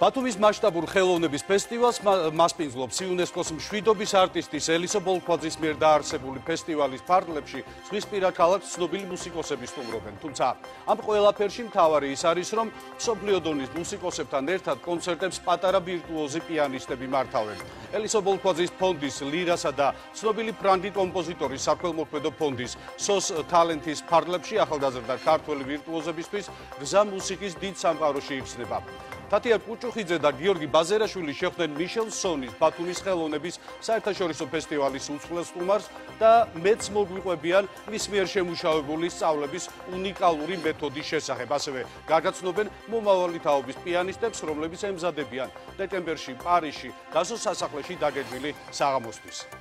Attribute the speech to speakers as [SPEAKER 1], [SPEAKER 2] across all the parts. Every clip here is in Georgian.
[SPEAKER 1] ბათუმის მასშტაბურ ხელოვნების ფესტივალს მასპინძლობს იუნესკოს მშვიდობის არტისტის ელისო ბოლქვაძის მიერ დაარსებული ფესტივალის ფარგლებში სხვისპირა ქალაქს ცნობილი მუსიკოსები სტუმრობენ. თუმცა ამ ყველაფერში მთავარი ის არის, რომ სოფლიო დონის მუსიკოსებთან ერთად კონცერტებს პატარა ვირტუოზი პიანისტები მართავენ. ელისო ბოლქვაძის ფონდის ლირასა და ცნობილი ფრანგი კომპოზიტორის საქველმოქმედო ფონდის სოს ტალენტის ფარგლებში ახალგაზრდა ქართველი ვირტუოზებისთვის გზა მუსიკის დიდ სამყაროში იხსნება. თათია კუჭუხიძე და გიორგი ბაზერაშვილი შეხვდნენ მიშელ სონის ბათუმის ხელოვნების საერთაშორისო ფესტივალის უცხოელ სტუმარს და მეც მოგვიყვებიან მის მიერ შემუშავებული სწავლების უნიკალური მეთოდის შესახებ. ასევე გაგაცნობენ მომავალი თაობის პიანისტებს, რომლებიც ემზადებიან დეკემბერში პარიზში დასო სასახლეში დაგეჭვილი საღამოსთვის.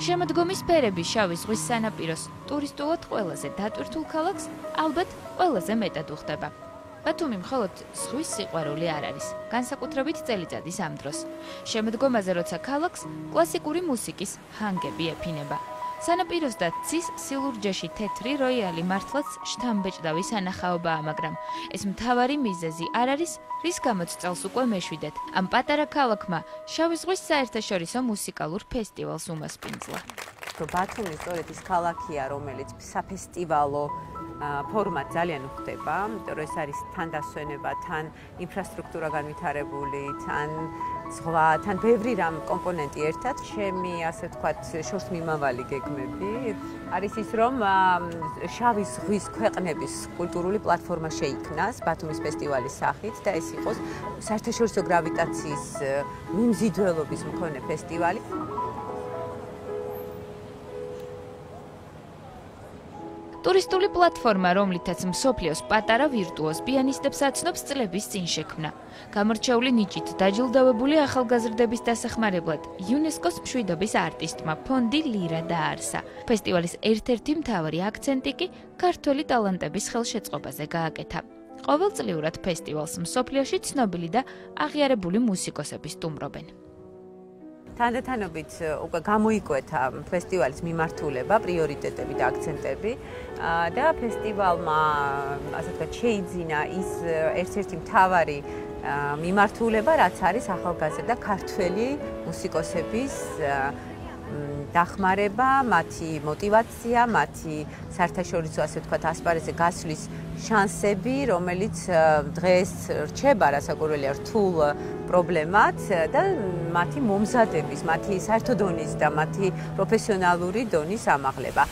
[SPEAKER 2] შემოდგომის სფერები შავი ზღვის სანაპიროს ტურისტულად ყველაზე დატვირთულ ქალაქს ალბათ ყველაზე მეტად უხდება. ბათუმი მხოლოდ ზღვის სიყვარული არ არის, განსაკუთრებით წელიწადის ამ დროს. შემოდგომაზე როცა ქალაქს კლასიკური მუსიკის ჰანგები ეფინება. სანაპიროს და ცის სილურჯეში თეთრი როიალი მართლაც შთამბეჭდავი სანახაობაა, მაგრამ ეს მთავარი მიზეზი არ არის, რის გამოც წელს უკვე მეშვიდეთ. ამ პატარა ქალაქმა შავი ზღვის საერთაშორისო მუსიკალურ ფესტივალს უმასპინძლა.
[SPEAKER 3] ბათუმი სწორედ ის ქალაქია, რომელიც საფესტივალო ფორმატ ძალიან უხდება, იმიტომ რომ ეს არის თან დასვენება, თან ინფრასტრუქტურა განვითარებული, თან ზღვა, თან ბევრი რამ კომპონენტი ერთად, ჩემი ასე ვთქვათ, შორს მიმავალი გეგმები არის ის, რომ შავი ზღვის ქვეყნების კულტურული პლატფორმა შეიქმნას ბათუმის ფესტივალის სახით და ეს იყოს საერთაშორისო გრავიტაციის მიმზიდველობის მქონე ფესტივალი.
[SPEAKER 2] ტურისტული პლატფორმა, რომლითაც მსოფლიოს პატარა ვირტუოზ პიანისტებს აცნობს წლების წინ შექმნა. გამორჩეული ნიჭით დაჯილდოვებული ახალგაზრდების დასახმარებლად იუნესკოს მშვიდობის არტისტმა ფონდი ლირა დაარსა. ფესტივალის ერთ-ერთი მთავარი აქცენტი კი ქართული ტალანტების ხელშეწყობაზე გააკეთა. ყოველწლიურად ფესტივალს მსოფლიოში ცნობილი და აღიარებული მუსიკოსები სტუმრობენ.
[SPEAKER 3] თანდათანობით უკვე გამოიკვეთა ფესტივალის მიმართულება, პრიორიტეტები და აქცენტები. და ფესტივალმა ასე ვთქვათ შეიძინა ის ერთ-ერთი მთავარი მიმართულება, რაც არის ახალგაზრდა ქართველი მუსიკოსების დახმარება, მათი мотиваცია, მათი საერთაშორისო ასე ვთქვათ ასპარეზზე გასვლის შანსები, რომელიც დღეს რჩება რასაკვირველია რთულ პრობლემად და მათი მომზადების, მათი საერთო დონის და მათი პროფესიონალური დონის ამაღლება.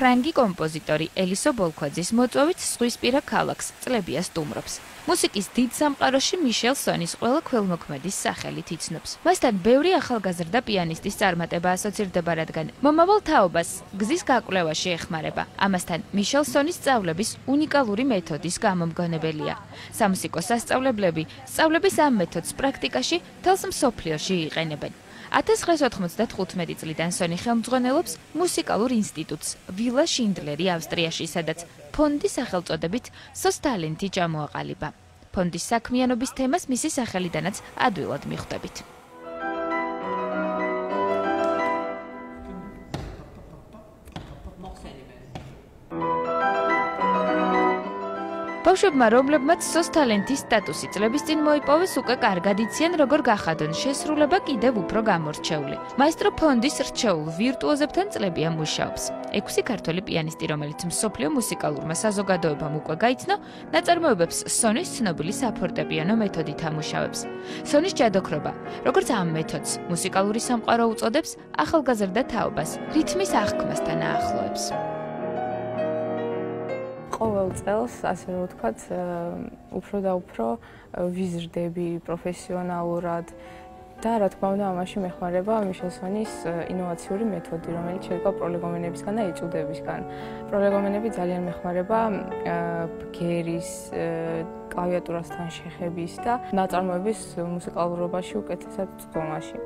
[SPEAKER 2] ფრანგი კომპოზიტორი ელისო ბოლქვაძის მოწვევით სხვისპირა ქალაქს წლებია სტუმრობს. მუსიკის დიდ სამყაროში მიშელ სონის ყველა ქველმოქმედის სახელით იცნობს. მასთან ბევრი ახალგაზრდა პიანისტის წარმატება ასოცირდება, რადგან მომავალ თაობას გზის გაკვლევაში ეხმარება. ამასთან მიშელ სონის სწავლების უნიკალური მეთოდის გამომგონებელია. სამუსიკო სასწავლებლები სწავლების ამ მეთოდს პრაქტიკაში თელს მსოფლიოში იყენებენ. 1995 წლიდან სონი ხელმძღვანელობს მუსიკალურ ინსტიტუტს ვილა შინდლერი ავსტრიაში, სადაც ფონდის სახელწოდებით სოს ტალენტი ჩამოაყალიბა. ფონდის საქმიანობის თემას მისი სახელიდანაც ადვილად მიხვდებით. ბავშვებმა, რომლებმაც სოს ტალენტის სტატუსი წლების წინ მოიპოვეს, უკვე კარგად იციან, როგორ გახადონ შესრულება კიდევ უფრო გამორჩეული. მაესტრო ფონდის რჩეულ ვირტუოზებთან წლებია მუშაობს. ექვსი ქართველი პიანისტი, რომელიც მსოფლიო მუსიკალურმა საზოგადოებამ უკვე გაიცნო, ნაწარმოებებს სონის ცნობილი საფორტეპიანო მეთოდით ამუშავებს. სონის ჯადოქრობა, როგორც ამ მეთოდს მუსიკალური სამყარო უწოდებს, ახალგაზრდა თაობას რითმის აღქმასთან აახლოებს.
[SPEAKER 4] ყოველ წელს, ასე რომ ვთქვათ, უფრო და უფრო ვიზრდები პროფესიონალურად და რა თქმა უნდა, ამაში მეხმარება მიშელსონის ინოვაციური მეთოდი, რომელიც შედგება პროლეგომენებისგან და ეჭვდებისგან. პროლეგომენები ძალიან მეხმარება ბგერის, კლავიატურასთან შეხების და ნაწარმოების მუსიკალურობაში უკეთესად წვდომაში.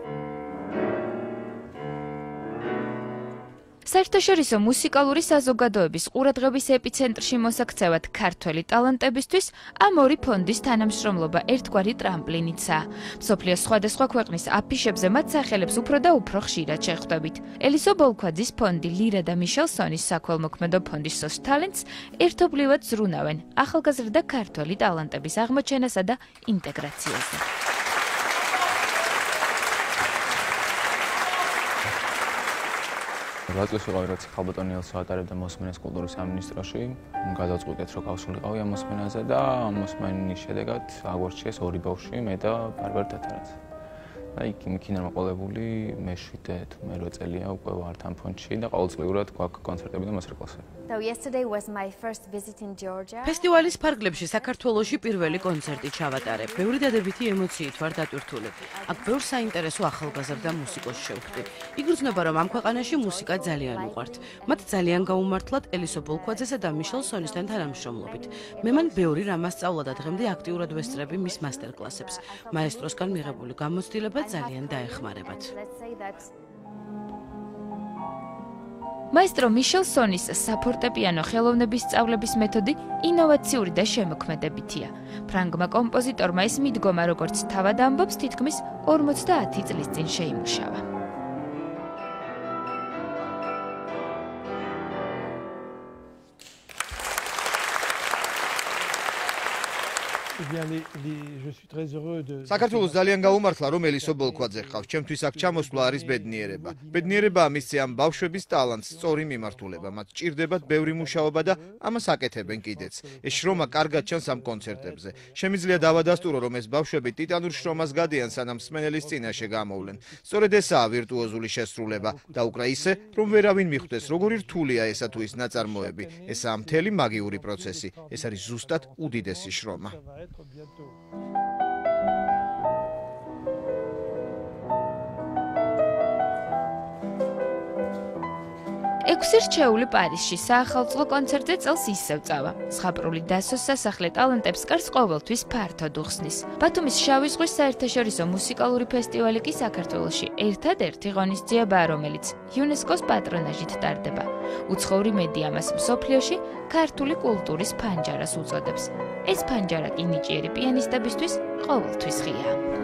[SPEAKER 2] საერთაშორისო მუსიკალური საზოგადოების ყურადღების ეპიცენტრში მოსაქცევად ქართველი ტალანტებისთვის ამ ორი ფონდის თანამშრომლობა ერთგვარი ტრამპლინიცაა. მსოფლიოს სხვადასხვა ქვეყნის აფიშებზე მათ სახელებს უფრო და უფრო ხშირად შეხვდებით. ელისო ბოლქვაძის ფონდი ლირა და მიშელსონის საქველმოქმედო ფონდის სოს ტალენტს ერთობლივად ზრუნავენ ახალგაზრდა ქართველი ტალანტების აღმოჩენასა და ინტეგრაციაზე.
[SPEAKER 5] რატოს ვიყავი რაც ხალბატონიელს ვატარებდა მოსმენას კულტურის სამინისტროში. გადაწყვიტეთ რომ გავსულიყავი ამ მოსმენაზე და ამ მოსმენის შედეგად აგვარჩიეს ორი ბავშვი მე და ბარბარ თათარაძე აი იქიდან მოყოლებული მე 7 თუ მე 8 წელია უკვე ვარ თან ფონდში და ყოველწლიურად გვაქვს კონცერტები და მასტერკლასები.
[SPEAKER 6] So yesterday was my first visit in Georgia.
[SPEAKER 7] ფესტივალის ფარგლებში საქართველოსი პირველი კონცერტი ჩავატარე. ბევრი დადებითი ემოციით ვარ დატვირთული. აქ ბევრ საინტერესო ახალგაზრდა მუსიკოსს შევხვდი. იგრძნობა რომ ამ ქვეყანაში მუსიკა ძალიან უყვართ. მათ ძალიან გაუმართლათ ელისო ბოლქვაძესა და მიშელ სონისთან თანამშრომლობით. მე მან ბევრი რამ ასწავლა და დღემდე აქტიურად ვესწრები მის მასტერკლასებს. მაესტროსგან მიღებული გამოცდილება ძალიან დაეხმარებათ.
[SPEAKER 2] მაესტრო მიშელ სონის საფორტეპიანო ხელოვნების სწავლების მეთოდი ინოვაციური და შემოქმედებითია. ფრანგმა კომპოზიტორმა ეს მიდგომა როგორც თავად ამბობს, თითქმის 50 წლის წინ შეიმუშავა.
[SPEAKER 8] საქართველოს ძალიან გაუმართლა რომ ელისო ბოლქვაძე ხავს. ჩემთვის აქ ჩამოსვლა არის ბედნიერება. ბედნიერებაა მისცე ამ ბავშვების ტალანტს სწორი მიმართულება. მათ ჭირდებათ ბევრი მუშაობა და ამას აკეთებენ კიდეც. ეს შრომა კარგად ჩანს ამ კონცერტებზე. შემიძლია დავადასტურო რომ ეს ბავშვები ტიტანურ შრომას გადიან სანამ სმენელის წინაშე გამოვლენ. სწორედ ესაა ვირტუოზული შესრულება და უკრა ისე რომ ვერავინ მიხვდეს როგორი რთულია ესა თუ ის ნაწარმოები. ესაა მთელი მაგიური პროცესი. ეს არის ზუსტად უდიდესი შრომა. bientôt.
[SPEAKER 2] ექვსი რჩეული პარიზში საახალწლო კონცერტზე წელს ისევ წავა. ზღაპრული დასოს სასახლე ტალანტებს კარს ყოველთვის ფართოდ უხსნის. ბათუმის შავი ზღვის საერთაშორისო მუსიკალური ფესტივალი კი საქართველოში ერთადერთი ღონისძიებაა, რომელიც იუნესკოს პატრონაჟით ტარდება. უცხოური მედია მას მსოფლიოში ქართული კულტურის ფანჯარას უწოდებს. ეს ფანჯარა კი ნიჭიერი პიანისტებისთვის ყოველთვის ღიაა.